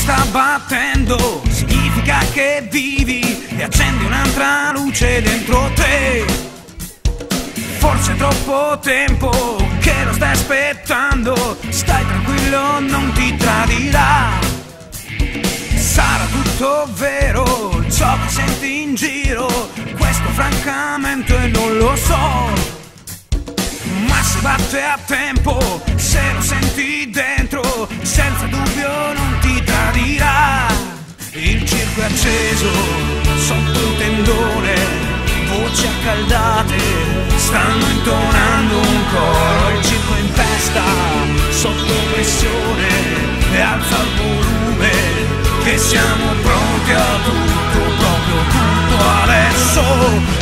sta battendo, significa che vivi e accendi un'altra luce dentro te. Forse è troppo tempo che lo stai aspettando, stai tranquillo, non ti tradirà. Sarà tutto vero ciò che senti in giro, questo francamente non lo so. Ma se batte a tempo, se acceso sotto un tendone, voci accaldate stanno intonando un coro. Il circo in festa, sotto pressione, e alza il volume, che siamo pronti a tutto, proprio tutto adesso.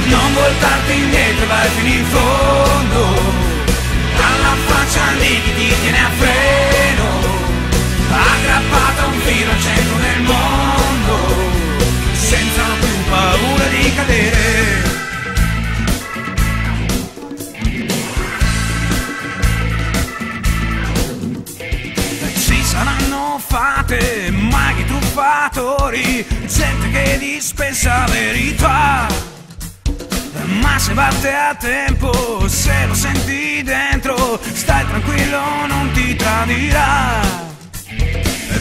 Non voltarti indietro, vai fino in fondo gente che dispensa verità. Ma se batte a tempo, se lo senti dentro, stai tranquillo, non ti tradirà.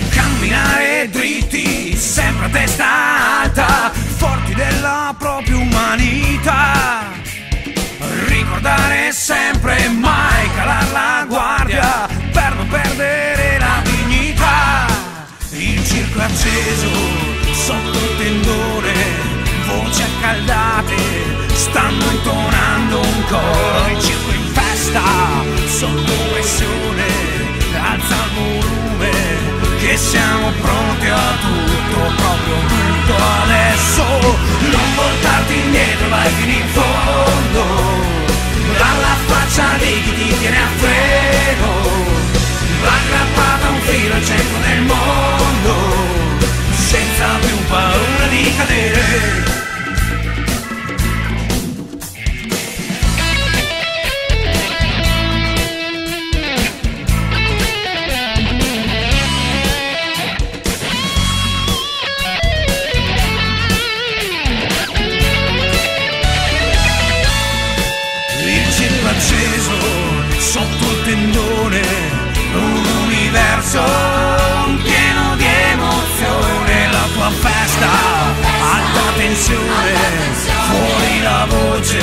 Camminare dritti, sempre a testa alta, forti della propria umanità. Ricordare sempre, mai calar la guardia, per non perdere la dignità. Il circo acceso, sotto il tendone, voci accaldate stanno intonando un coro, il circo in festa, sotto pressione, alza il volume, che siamo pronti a tutto, proprio tutto adesso, non voltarti indietro, vai fino in fondo, alta tensione, fuori la voce,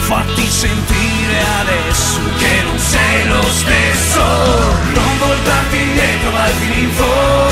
fatti sentire adesso che non sei lo stesso, non voltarti indietro ma fino in fondo.